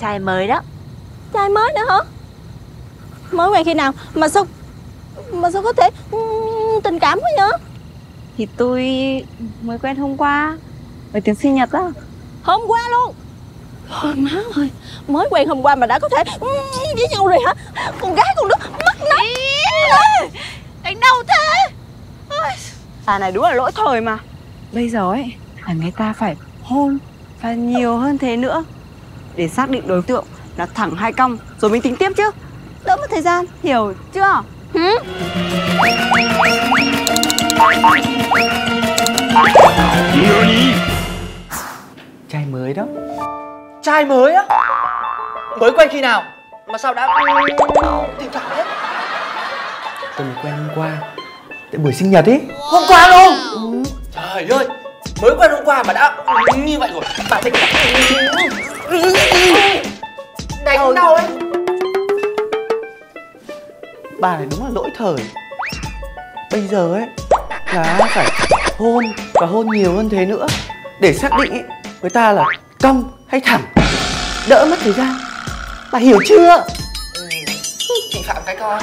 trai mới đó. Trai mới nữa hả? Mới quen khi nào? Mà sao Mà sao có thể ừ, tình cảm quá vậy? Thì tôi mới quen hôm qua Ở tiếng sinh nhật đó Hôm qua luôn? Ôi má ơi Mới quen hôm qua mà đã có thể ừ, với nhau rồi hả? Con gái con đứa mất nấc Đánh đâu thế? À này đúng là lỗi thời mà. Bây giờ ấy là người ta phải hôn Và nhiều hơn thế nữa Để xác định đối tượng là thẳng hay cong Rồi mình tính tiếp chứ. Đỡ mất thời gian, hiểu chưa? Trai mới đó. Trai mới á? Mới quen khi nào? Mà sao đã tình cảm thế? Tôi mới quen hôm qua Tại buổi sinh nhật ấy Hôm qua luôn? Trời ơi Mới quen hôm qua mà đã như vậy rồi. Bà thích Đánh đâu ấy. Bà này đúng là lỗi thời. Bây giờ ấy Là phải hôn Và hôn nhiều hơn thế nữa. Để xác định ấy, người ta là cong hay thẳng. Đỡ mất thời gian. Bà hiểu chưa? Chị Phạm cái con